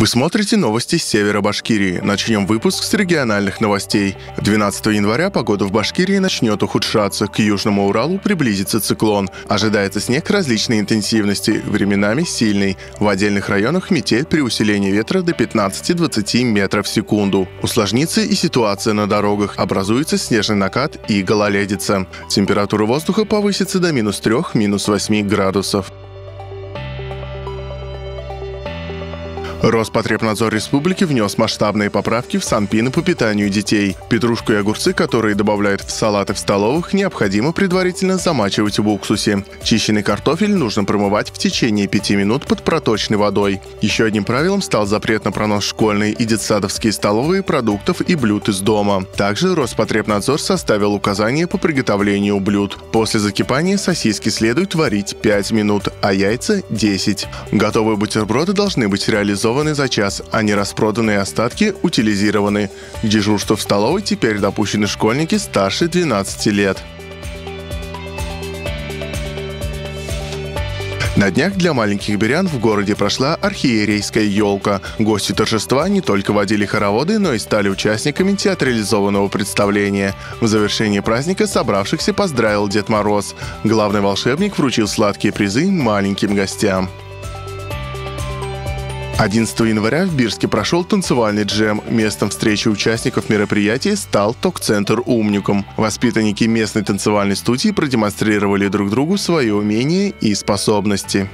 Вы смотрите новости с севера Башкирии. Начнем выпуск с региональных новостей. 12 января погода в Башкирии начнет ухудшаться. К Южному Уралу приблизится циклон. Ожидается снег различной интенсивности, временами сильный. В отдельных районах метель при усилении ветра до 15-20 метров в секунду. Усложнится и ситуация на дорогах. Образуется снежный накат и гололедица. Температура воздуха повысится до минус 3, минус 8 градусов. Роспотребнадзор республики внес масштабные поправки в санпины по питанию детей. Петрушку и огурцы, которые добавляют в салаты в столовых, необходимо предварительно замачивать в уксусе. Чищенный картофель нужно промывать в течение 5 минут под проточной водой. Еще одним правилом стал запрет на пронос школьной и детсадовские столовые продуктов и блюд из дома. Также Роспотребнадзор составил указания по приготовлению блюд. После закипания сосиски следует варить 5 минут, а яйца – 10. Готовые бутерброды должны быть реализованы реализованы за час, а не распроданные остатки утилизированы. К дежурству в столовой теперь допущены школьники старше 12 лет. На днях для маленьких берян в городе прошла архиерейская елка. Гости торжества не только водили хороводы, но и стали участниками театрализованного представления. В завершении праздника собравшихся поздравил Дед Мороз. Главный волшебник вручил сладкие призы маленьким гостям. 11 января в Бирске прошел танцевальный джем. Местом встречи участников мероприятия стал ток-центр «Умником». Воспитанники местной танцевальной студии продемонстрировали друг другу свои умения и способности.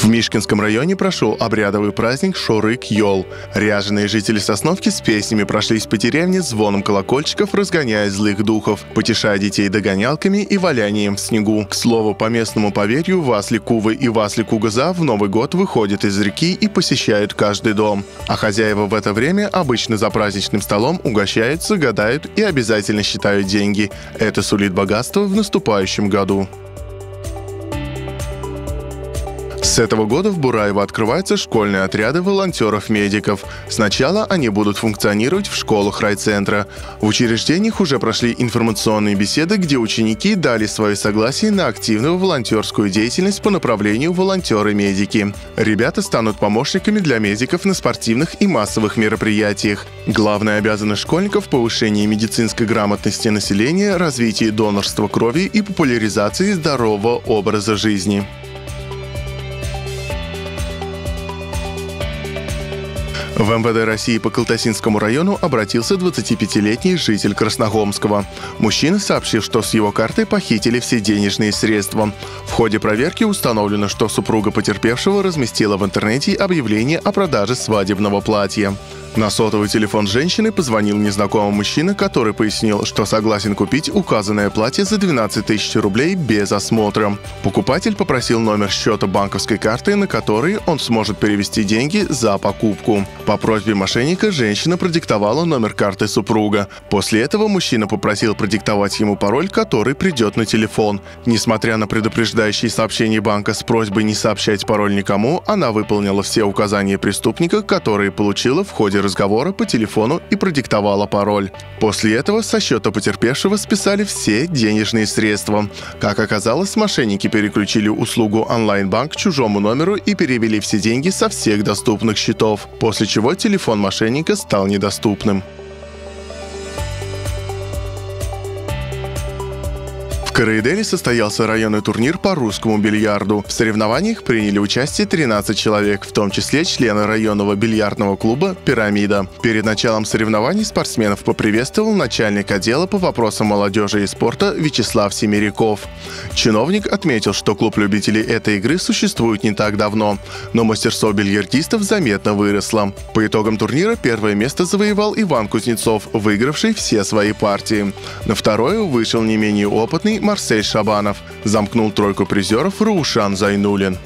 В Мишкинском районе прошел обрядовый праздник Шорык-Йол. Ряженые жители Сосновки с песнями прошлись по деревне звоном колокольчиков, разгоняя злых духов, потешая детей догонялками и валянием в снегу. К слову, по местному поверью, Васли Кувы и Васли Кугаза в Новый год выходят из реки и посещают каждый дом. А хозяева в это время обычно за праздничным столом угощаются, гадают и обязательно считают деньги. Это сулит богатство в наступающем году. Этого года в Бураево открываются школьные отряды волонтеров-медиков. Сначала они будут функционировать в школах райцентра. В учреждениях уже прошли информационные беседы, где ученики дали свое согласие на активную волонтерскую деятельность по направлению волонтеры-медики. Ребята станут помощниками для медиков на спортивных и массовых мероприятиях. Главная обязанность школьников – повышение медицинской грамотности населения, развитие донорства крови и популяризации здорового образа жизни. В МВД России по Калтасинскому району обратился 25-летний житель Красногомского. Мужчина сообщил, что с его карты похитили все денежные средства. В ходе проверки установлено, что супруга потерпевшего разместила в интернете объявление о продаже свадебного платья. На сотовый телефон женщины позвонил незнакомый мужчина, который пояснил, что согласен купить указанное платье за 12 тысяч рублей без осмотра. Покупатель попросил номер счета банковской карты, на который он сможет перевести деньги за покупку. По просьбе мошенника женщина продиктовала номер карты супруга. После этого мужчина попросил продиктовать ему пароль, который придет на телефон. Несмотря на предупреждающие сообщения банка с просьбой не сообщать пароль никому, она выполнила все указания преступника, которые получила в ходе разговора по телефону и продиктовала пароль. После этого со счета потерпевшего списали все денежные средства. Как оказалось, мошенники переключили услугу онлайн-банк чужому номеру и перевели все деньги со всех доступных счетов, после чего телефон мошенника стал недоступным. Караиделе состоялся районный турнир по русскому бильярду. В соревнованиях приняли участие 13 человек, в том числе члены районного бильярдного клуба «Пирамида». Перед началом соревнований спортсменов поприветствовал начальник отдела по вопросам молодежи и спорта Вячеслав Семеряков. Чиновник отметил, что клуб любителей этой игры существует не так давно, но мастерство бильярдистов заметно выросло. По итогам турнира первое место завоевал Иван Кузнецов, выигравший все свои партии. На второе вышел не менее опытный Марсель Шабанов. Замкнул тройку призеров Раушан Зайнулин.